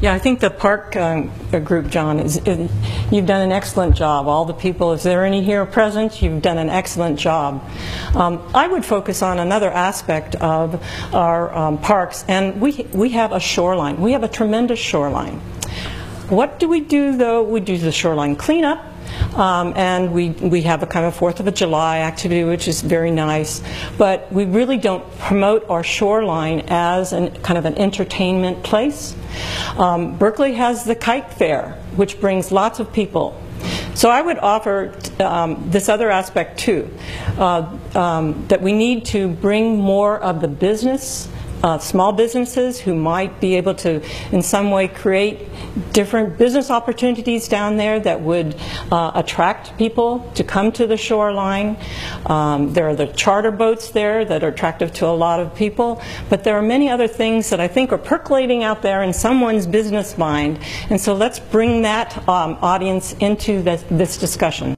Yeah, I think the park uh, group, John, is, is- you've done an excellent job. All the people, is there any here present? You've done an excellent job. Um, I would focus on another aspect of our um, parks, and we, we have a shoreline. We have a tremendous shoreline. What do we do, though? We do the shoreline cleanup, um, and we, we have a kind of Fourth of July activity, which is very nice. But we really don't promote our shoreline as an, kind of an entertainment place. Um, Berkeley has the kite fair, which brings lots of people. So I would offer um, this other aspect too, uh, um, that we need to bring more of the business uh, small businesses who might be able to, in some way, create different business opportunities down there that would uh, attract people to come to the shoreline. Um, there are the charter boats there that are attractive to a lot of people, but there are many other things that I think are percolating out there in someone's business mind, and so let's bring that um, audience into this, this discussion.